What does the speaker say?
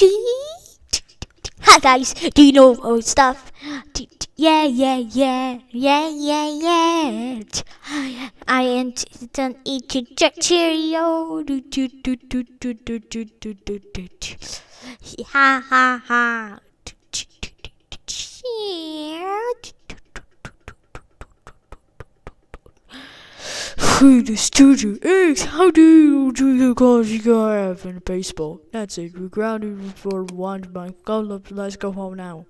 Hi guys, do you know old stuff? Yeah, yeah, yeah, yeah, yeah, yeah. I am done eating Cheerio. Ha ha ha. The Studio X, how do you do you guys have in baseball? That's it, we're grounded for one, my go, let's go home now.